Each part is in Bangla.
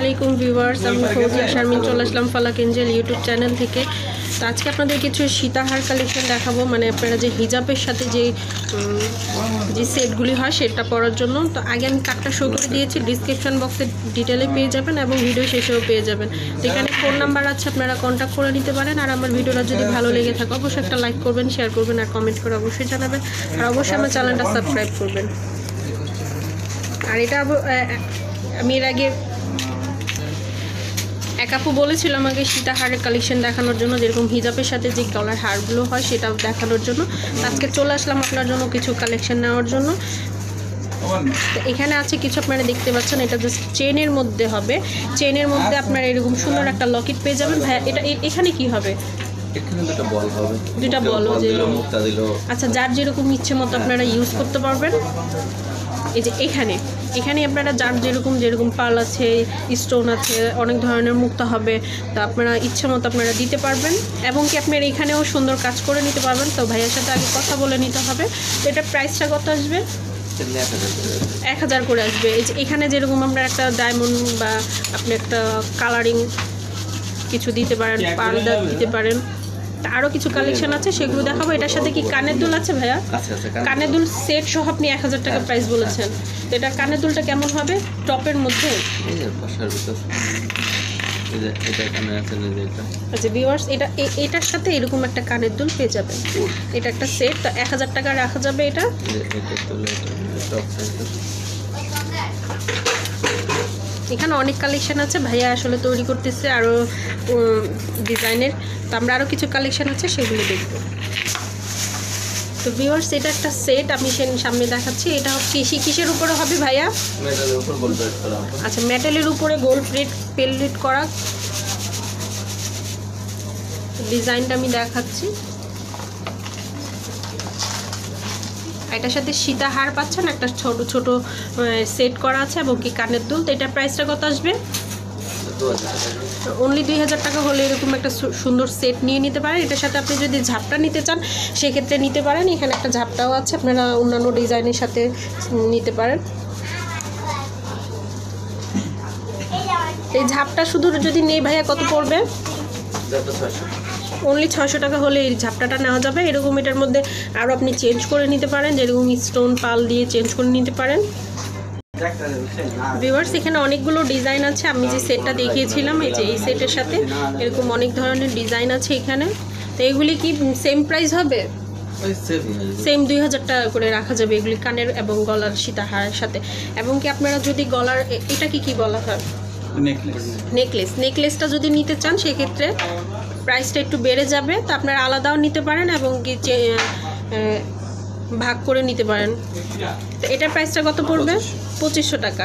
আলাইকুম ভিউয়ার্স আমি ফৌজিয়া শারমিন চলে আসলাম ফালাক এঞ্জেল ইউটিউব চ্যানেল থেকে। তো আজকে আপনাদের কিছু সীতাহার কালেকশন দেখাবো। মানে আপনারা যে হিজাবের সাথে যে যে সেটগুলি হয়, সেটা পরার জন্য। তো আগে আমি কার্ডটা শো করে দিয়েছি। ডিসক্রিপশন বক্সে ডিটেলে পেয়ে যাবেন এবং ভিডিও শেষেও পেয়ে যাবেন। তো এখানে ফোন নাম্বার আছে, আপনারা কন্ট্যাক্ট করে নিতে পারেন। আর আমার ভিডিওটা যদি ভালো লেগে থাকে, অবশ্যই একটা লাইক করবেন শেয়ার করবেন আর কমেন্ট করে অবশ্যই জানাবেন। আর অবশ্যই আমার চ্যানেলটা সাবস্ক্রাইব করবেন। আর এটা আমি এর আগে এক আপু বলেছিল আমাকে সীতা হারের কালেকশন দেখানোর জন্য যেরকম হিজাবের সাথে যে গলার হারগুলো হয় সেটা দেখানোর জন্য। আজকে চলে আসলাম আপনার জন্য কিছু কালেকশন নেওয়ার জন্য। এখানে আছে কিছু আপনারা দেখতে পাচ্ছেন এটা জাস্ট চেনের মধ্যে হবে। চেনের মধ্যে আপনারা এরকম সুন্দর একটা লকেট পেয়ে যাবেন। ভাইয়া এটা এখানে কি হবে? দুটো বল যে- আচ্ছা যার যেরকম ইচ্ছে মতো আপনারা ইউজ করতে পারবেন। এই যে এখানে। এখানে আপনারা যার যেরকম যেরকম পাল আছে স্টোন আছে অনেক ধরনের মুক্তা হবে তো আপনারা ইচ্ছে মতো আপনারা দিতে পারবেন। এবং কি আপনারা এখানেও সুন্দর কাজ করে নিতে পারবেন। তো ভাইয়ের সাথে আগে কথা বলে নিতে হবে। তো এটার প্রাইসটা কত আসবে? এক হাজার করে আসবে। এই যে এখানে যেরকম আমরা একটা ডায়মন্ড বা আপনি একটা কালারিং কিছু দিতে পারেন পালদা দিতে পারেন। আরও কিছু কালেকশন আছে সেগুলো দেখাবো। এটার সাথে কি কানের দুল আছে ভাইয়া? কানে- কানের দুল সেট সহ আপনি এক হাজার টাকা প্রাইস বলেছেন। তো এটা কানের দুলটা কেমন হবে? টপের মধ্যে? আচ্ছা ভিউয়ার্স এটা এটার সাথে এরকম একটা কানের দুল পেয়ে যাবেন। এটা একটা সেট তো এক হাজার টাকা রাখা যাবে এটা। এখানে অনেক কালেকশন আছে। ভাইয়া আসলে তৈরি করতেছে আরও ডিজাইনের তো আমরা আরও কিছু কালেকশন আছে সেগুলো দেখব। তো ভিউয়ার্স এটা একটা সেট আমি সে সামনে দেখাচ্ছি। এটা কিসি কিসের উপরে হবে ভাইয়া? আচ্ছা মেটালের উপরে গোল্ড প্লেট পেলেট করা। ডিজাইনটা আমি দেখাচ্ছি। এটার সাথে সীতা সীতাহার পাচ্ছেন, একটা ছোট ছোট সেট করা আছে এবং কি কানের দুল, তো এটার প্রাইসটা কত আসবে। অনলি দুই হাজার টাকা হলে এরকম একটা সুন্দর সেট নিয়ে নিতে পারেন। এটার সাথে আপনি যদি ঝাপটা নিতে চান, সেক্ষেত্রে নিতে পারেন। এখানে একটা ঝাপটাও আছে, আপনারা অন্যান্য ডিজাইনের সাথে নিতে পারেন। এই ঝাপটা শুধু যদি নেই ভাইয়া, কত পড়বে? অনলি ছয়শো টাকা হলে এই ঝাপটাটা নেওয়া যাবে। এরকম এটার মধ্যে আরও আপনি চেঞ্জ করে নিতে পারেন যেরকম স্টোন পাল দিয়ে চেঞ্জ করে নিতে পারেন। ভিউয়ার্স এখানে অনেকগুলো ডিজাইন আছে। আমি যে সেটটা দেখিয়েছিলাম এই যে এই সেটের সাথে এরকম অনেক ধরনের ডিজাইন আছে এখানে। তো এগুলি কি সেম প্রাইস হবে? সেম দুই হাজার টাকা করে রাখা যাবে এগুলি কানের এবং গলার সীতাহারের সাথে। এবং কি আপনারা যদি গলার এটা কি কি বলা হয়? নেকলেস নেকলেস নেকলেসটা যদি নিতে চান সেক্ষেত্রে প্রাইসটা একটু বেড়ে যাবে তো আপনারা আলাদাও নিতে পারেন এবং কি ভাগ করে নিতে পারেন। তো এটার প্রাইসটা কত পড়বে? পঁচিশশো টাকা।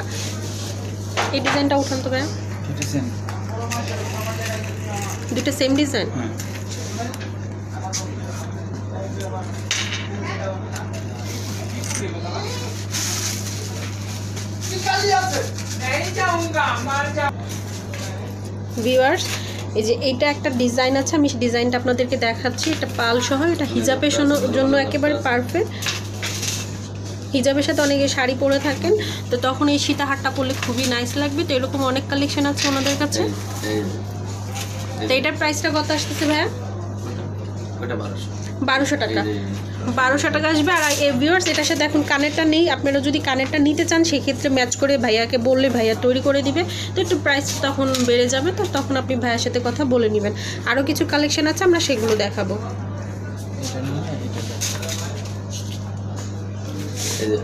এই ডিজাইনটা উঠান তো ভাইয়া। দুটো সেম ডিজাইন ভিউয়ার্স এই যে এইটা একটা ডিজাইন আছে আমি ডিজাইনটা আপনাদেরকে দেখাচ্ছি। এটা পাল সহ এটা হিজাবের জন্য- একেবারে পারফেক্ট হিজাবের সাথে অনেকে শাড়ি পরে থাকেন তো তখন এই সীতাহারটা পরলে খুবই নাইস লাগবে। তো এরকম অনেক কালেকশন আছে আমাদের কাছে। তো এটার প্রাইসটা কত আসতেছে ভাইয়া? বারোশো। টাকা। বারোশো টাকা আসবে। আর ভিউয়ার্স এটার সাথে এখন কানেরটা নেই। আপনারা যদি কানেরটা নিতে চান, সেক্ষেত্রে ম্যাচ করে ভাইয়াকে বললে ভাইয়া তৈরি করে দিবে। তো একটু প্রাইস তখন বেড়ে যাবে, তো তখন আপনি ভাইয়ার সাথে কথা বলে নেবেন। আরও কিছু কালেকশন আছে, আমরা সেগুলো দেখাবো এই যে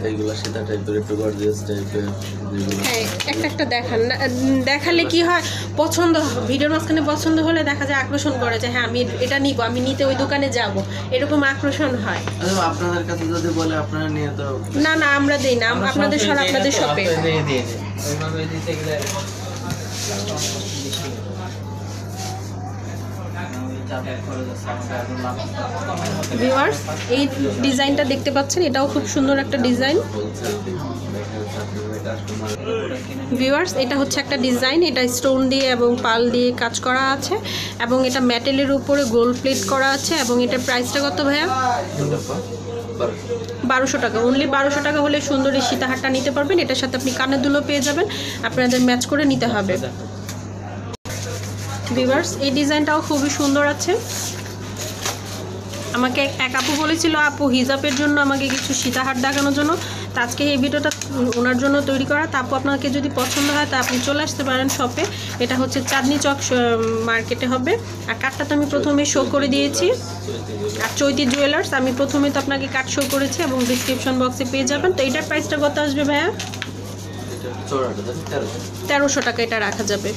এইগুলো সেটা টাইপের একটু গর্জিয়াস টাইপের হ্যাঁ একটা একটা দেখান। না, দেখালে কি হয়? পছন্দ ভিডিওর মাঝখানে পছন্দ হলে দেখা যায় আকর্ষণ করে যে হ্যাঁ আমি এটা নিব আমি নিতে ওই দোকানে যাব। এরকম আকর্ষণ হয়। আপনাদের কাছে যদি বলে আপনারা নিয়ে তো না না আমরা দিই না। আপনাদের সব আপনাদের শপে। ভিউয়ার্স এই ডিজাইনটা দেখতে পাচ্ছেন, এটাও খুব সুন্দর একটা ডিজাইন। ভিউয়ার্স এটা হচ্ছে একটা ডিজাইন, এটা স্টোন দিয়ে এবং পাল দিয়ে কাজ করা আছে, এবং এটা মেটেলের উপরে গোল্ড প্লেট করা আছে, এবং এটার প্রাইসটা কত ভাইয়া? বারোশো টাকা। অনলি বারোশো টাকা হলে সুন্দর এই সীতাহারটা নিতে পারবেন, এটার সাথে আপনি কানের দুলো পেয়ে যাবেন, আপনাদের ম্যাচ করে নিতে হবে। ভিভার্স এই ডিজাইনটাও খুবই সুন্দর আছে। আমাকে এক- আপু বলেছিল আপু হিজাবের জন্য আমাকে কিছু সীতাহার দেখানোর জন্য। তা আজকে এই ভিডিওটা ওনার জন্য তৈরি করা। তা আপু আপনাকে যদি পছন্দ হয় তা আপনি চলে আসতে পারেন শপে। এটা হচ্ছে চাঁদনি চক মার্কেটে হবে। আর কাঠটা তো আমি প্রথমে শো করে দিয়েছি। আর চৈতি জুয়েলার্স আমি প্রথমে তো আপনাকে কাঠ শো করেছি এবং ডিসক্রিপশন বক্সে পেয়ে যাবেন। তো এটার প্রাইসটা কত আসবে ভাইয়া? তেরোশো টাকা এটা রাখা যাবে।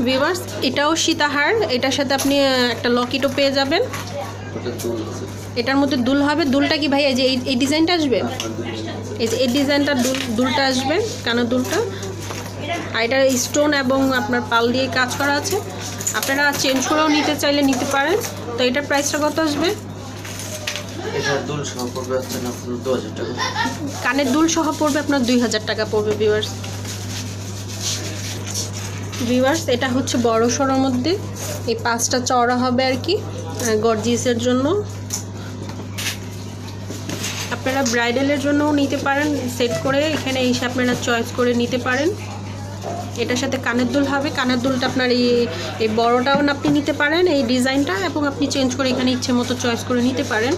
ভিভার্স এটাও সীতাহার। এটার সাথে আপনি একটা লকেটও পেয়ে যাবেন। এটার মধ্যে দুল হবে। দুলটা কি ভাই এই যে এই- ডিজাইনটা আসবে। এই যে এই ডিজাইনটা দুল দুলটা আসবে কানের দুলটা? আর এটা স্টোন এবং আপনার পাল দিয়ে কাজ করা আছে। আপনারা চেঞ্জ করেও নিতে চাইলে নিতে পারেন। তো এটার প্রাইসটা কত আসবে? কানের দুল সহ পড়বে আপনার দুই হাজার টাকা পড়বে ভিউয়ার্স ভিউয়ার্স এটা হচ্ছে বড় সড়োর মধ্যে। এই পাঁচটা চওড়া হবে আর কি গর্জিসের জন্য। আপনারা ব্রাইডালের জন্যও নিতে পারেন সেট করে এখানে এসে আপনারা চয়েস করে নিতে পারেন। এটার সাথে কানের দুল হবে, কানের দুলটা আপনার এই এই বড়টাও আপনি নিতে পারেন, এই ডিজাইনটা, এবং আপনি চেঞ্জ করে এখানে ইচ্ছে মতো চয়েস করে নিতে পারেন।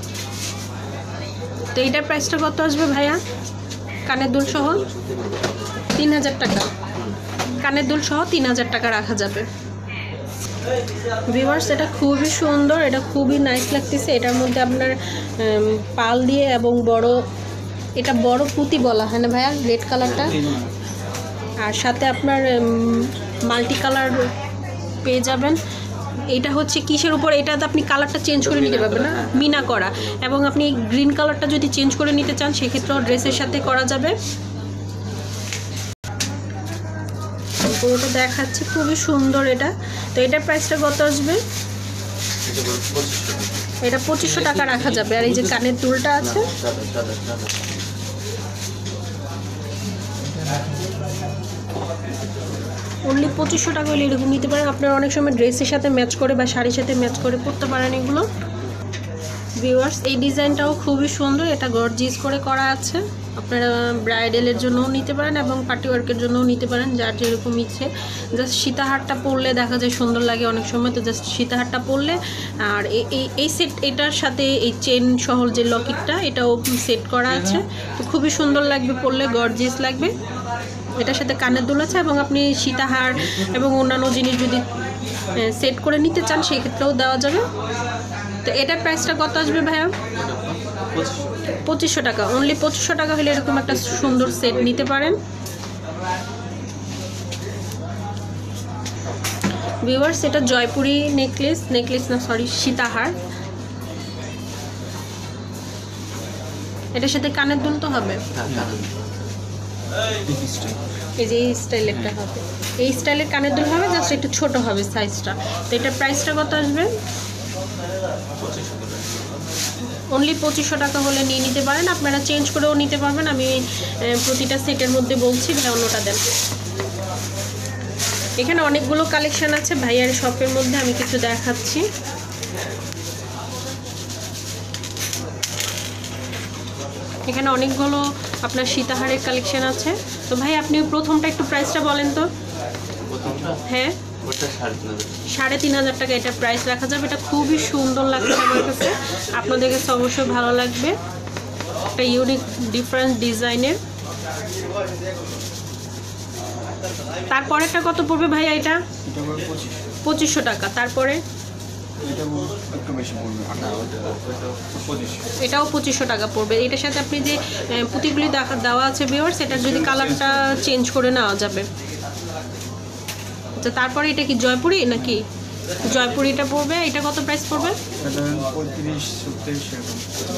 তো এইটার প্রাইসটা কত আসবে ভাইয়া? কানের দুল সহ? তিন হাজার টাকা। কানের দুল সহ তিন হাজার টাকা রাখা যাবে। ভিউয়ার্স এটা খুবই সুন্দর এটা খুবই নাইস লাগতেছে। এটার মধ্যে আপনার পাল দিয়ে এবং বড় এটা বড় পুঁতি বলা হয় না ভাইয়া? রেড কালারটা আর সাথে আপনার মাল্টি কালার পেয়ে যাবেন। এটা হচ্ছে কিসের উপর? এটাতে আপনি কালারটা চেঞ্জ করে নিতে পারবেন না? মিনা করা। এবং আপনি গ্রিন কালারটা যদি চেঞ্জ করে নিতে চান সেক্ষেত্রেও ড্রেসের সাথে করা যাবে। পুরোটা দেখাচ্ছি, খুবই সুন্দর এটা। তো এটার প্রাইসটা কত আসবে? এটা পঁচিশশো টাকা রাখা যাবে, আর এই যে কানের দুলটা আছে। অনলি পঁচিশশো টাকা হলে এরকম নিতে পারেন। আপনারা অনেক সময় ড্রেসের সাথে ম্যাচ করে বা শাড়ির সাথে ম্যাচ করে পরতে পারেন এগুলো। ভিউয়ার্স এই ডিজাইনটাও খুবই সুন্দর, এটা গর্জিস করে করা আছে। আপনারা ব্রাইডালের জন্যও নিতে পারেন এবং পার্টি ওয়ার্কের জন্যও নিতে পারেন যার যেরকম ইচ্ছে। জাস্ট সীতাহারটা পরলে দেখা যায় সুন্দর লাগে অনেক সময় তো জাস্ট সীতাহারটা পরলে আর এই এই সেট এটার সাথে এই চেন সহ যে লকেটটা এটাও সেট করা আছে। তো খুবই সুন্দর লাগবে পরলে গর্জিস লাগবে। এটার সাথে কানের দুল আছে এবং আপনি সীতাহার এবং অন্যান্য জিনিস যদি সেট করে নিতে চান সেক্ষেত্রেও দেওয়া যাবে। তো এটার প্রাইসটা কত আসবে ভাইয়া? পঁচিশশো টাকা। অনলি পঁচিশশো টাকা হলে এরকম একটা সুন্দর সেট নিতে পারেন। ভিউয়ার্স এটা জয়পুরি নেকলেস নেকলেস না সরি সীতাহার। এটার সাথে কানের দুল তো হবে। হ্যাঁ এই যে এই স্টাইলেরটা হবে। এই স্টাইলের কানের দুল হবে জাস্ট একটু ছোট হবে সাইজটা তো এটার প্রাইসটা কত আসবে? অনলি পঁচিশশো টাকা হলে নিয়ে নিতে পারেন। আপনারা চেঞ্জ করেও নিতে পারবেন। আমি প্রতিটা সেটের মধ্যে বলছি ভাই অন্যটা দেন। এখানে অনেকগুলো কালেকশন আছে ভাইয়ার শপের মধ্যে আমি কিছু দেখাচ্ছি। এখানে অনেকগুলো আপনার সীতাহারের কালেকশান আছে। তো ভাই আপনি প্রথমটা একটু প্রাইসটা বলেন তো। হ্যাঁ। সাড়ে তিন হাজার টাকা। এটা প্রাইস রাখা যাবে। এটা খুবই সুন্দর লাগছে আমার কাছে। আপনাদের কাছে অবশ্যই ভালো লাগবে। একটা ইউনিক ডিফারেন্ট ডিজাইনের তারপরে তারপরেরটা কত পড়বে ভাইয়া এটা? পঁচিশশো টাকা। তারপরে? একটু এটাও পঁচিশশো টাকা পড়বে। এটার সাথে আপনি যে পুঁতিগুলি দেখা- দেওয়া আছে বিওর সেটার যদি কালারটা চেঞ্জ করে নেওয়া যাবে। আচ্ছা তারপরে এটা কি জয়পুরি নাকি? জয়পুরিটা পড়বে এটা কত প্রাইস পড়বে?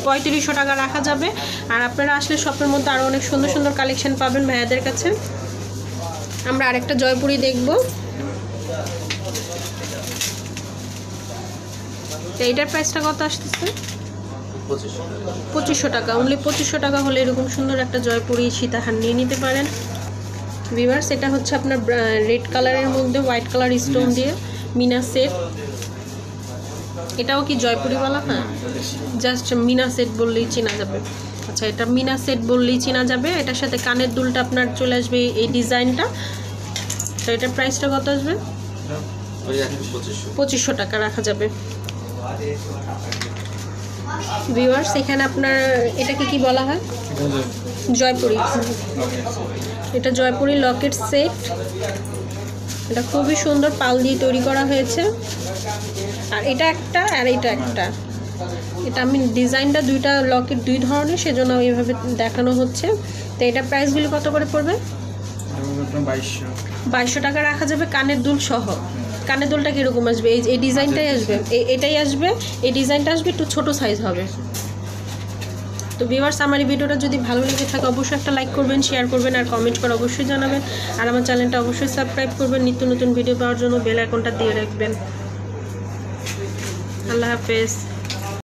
পঁয়ত্রিশশো টাকা রাখা যাবে। আর আপনারা আসলে শপের মধ্যে আরও অনেক সুন্দর সুন্দর কালেকশন পাবেন ভাইয়াদের কাছে। আমরা আরেকটা জয়পুরি দেখব। তো এইটার প্রাইসটা কত আসতেছে? পঁচিশশো টাকা। পঁচিশশো টাকা অনলি পঁচিশশো টাকা হলে এরকম সুন্দর একটা জয়পুরি সীতাহার নিয়ে নিতে পারেন। ভিভার্স এটা হচ্ছে আপনার রেড কালারের মধ্যে হোয়াইট কালার স্টোন দিয়ে মিনা সেট এটাও কি জয়পুরিওয়ালা? হয়। জাস্ট মিনা সেট বললেই চেনা যাবে। আচ্ছা এটা মিনা সেট বললেই চেনা যাবে। এটার সাথে কানের দুলটা আপনার চলে আসবে এই ডিজাইনটা। তো এটার প্রাইসটা কত আসবে? পঁচিশশো টাকা রাখা যাবে। ভিউয়ার্স এখানে আপনার এটাকে কি বলা হয়? জয়পুরি। এটা জয়পুরি লকেট সেট। এটা খুবই সুন্দর পাল দিয়ে তৈরি করা হয়েছে। আর এটা একটা আর এটা একটা। এটা আমি ডিজাইনটা দুইটা লকেট দুই ধরনের সেজন্য এইভাবে দেখানো হচ্ছে। তো এটা প্রাইসগুলি কত করে পড়বে? বাইশশো টাকা রাখা যাবে কানের দুল সহ। কানের দোলটা কীরকম আসবে? এই এই ডিজাইনটাই আসবে। এই এটাই আসবে। এই ডিজাইনটা আসবে একটু ছোটো সাইজ হবে। তো ভিউয়ার্স আমার এই ভিডিওটা যদি ভালো লেগে থাকে অবশ্যই একটা লাইক করবেন শেয়ার করবেন আর কমেন্ট করে অবশ্যই জানাবেন। আর আমার চ্যানেলটা অবশ্যই সাবস্ক্রাইব করবেন। নিত্য নতুন ভিডিও পাওয়ার জন্য বেল আইকনটা দিয়ে রাখবেন। আল্লাহ হাফেজ।